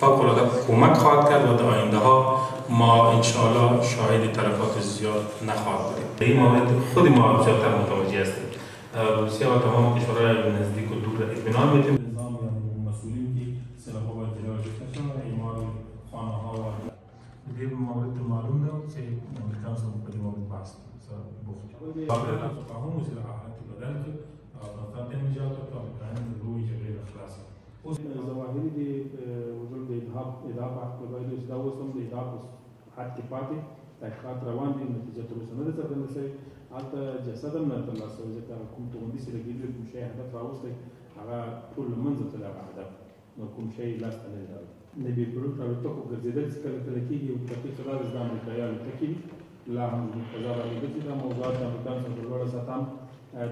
فوق العاده کمک خواهد کرد و در آینده ها ما انشاءالله شاهد تلفات زیاد نخواهد بودیم به این مورد خود ما زیادتر متوجه هستیم روسیه و تمام کشورهای نزدیک و دور اطمینان میتیم دې مورد ته معلوم ده چې امریکا سره په دې مورد بحث سره بوخت دي دا تفاهم او سره حالت بدل کړ او دا ته نجات او امریکایان د لوی جګړې نه خلاص اوس ظواهري د وجود د ادهاب ادهاب حق په باندې اوس دا اوس هم د ادهاب اوس حد کې پاتې تحقیقات روان دي نتیجه تر اوسه نه ده څرګنده شوې هلته جسد هم نه ترلاسه شوی ځکه کوم توغندي چې لګېدلی کوم شی هدف راوستی هغه ټول له منځه تللی هغه هدف نو کوم شی یې لاسته نه لرل. د بې پیلوټه الوتکو ګرځېدل چې کله کله کېږي او تقریب ته دا د امریکایي الوتکې دي لا هم زموږ فضا باندې ګرځي دا موضوعات د امریکایانو سره په لوړه سطحه هم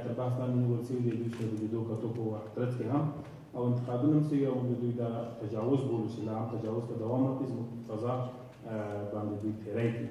تر بحث لاندې نیول شوي دي دوی سره د لیدو کتو په ترڅ کې هم او انتقادونه هم شوي او د دوی دا تجاوز بولو چې لا هم تجاوز ته دوام ورکړي زموږ فضا باندې دوی تېری کوي